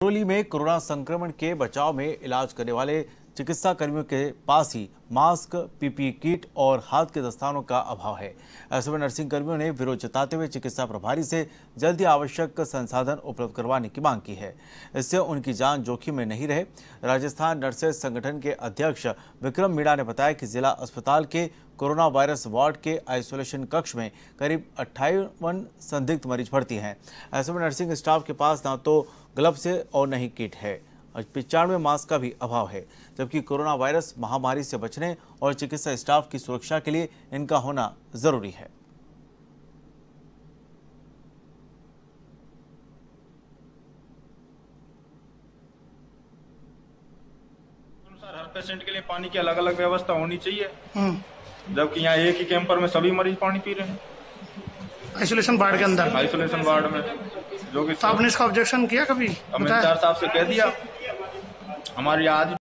करौली में कोरोना संक्रमण के बचाव में इलाज करने वाले चिकित्सा कर्मियों के पास ही मास्क, पीपी किट और हाथ के दस्तानों का अभाव है। ऐसे में नर्सिंग कर्मियों ने विरोध जताते हुए चिकित्सा प्रभारी से जल्दी आवश्यक संसाधन उपलब्ध करवाने की मांग की है। इससे उनकी जान जोखिम में नहीं रहे। राजस्थान नर्सेज संगठन के अध्यक्ष विक्रम मीणा ने बताया कि जिला अस्पताल के कोरोना वायरस वार्ड के आइसोलेशन कक्ष में करीब अट्ठावन संदिग्ध मरीज़ भर्ती हैं। ऐसे में नर्सिंग स्टाफ के पास न तो ग्लव्स है और न ही किट है। और पिचानवे मास्क का भी अभाव है जबकि कोरोना वायरस महामारी से बचने और चिकित्सा स्टाफ की सुरक्षा के लिए इनका होना ज़रूरी है। हर पेशेंट के लिए पानी की अलग अलग व्यवस्था होनी चाहिए। जबकि यहाँ एक ही कैंपर में सभी मरीज़ पानी पी रहे हैं। आइसोलेशन वार्ड के अंदर? आइसोलेशन वार्ड में जो कि तो आपने इसका ऑब्जेक्शन किया कभी? साहब से कह दिया। हमारी आज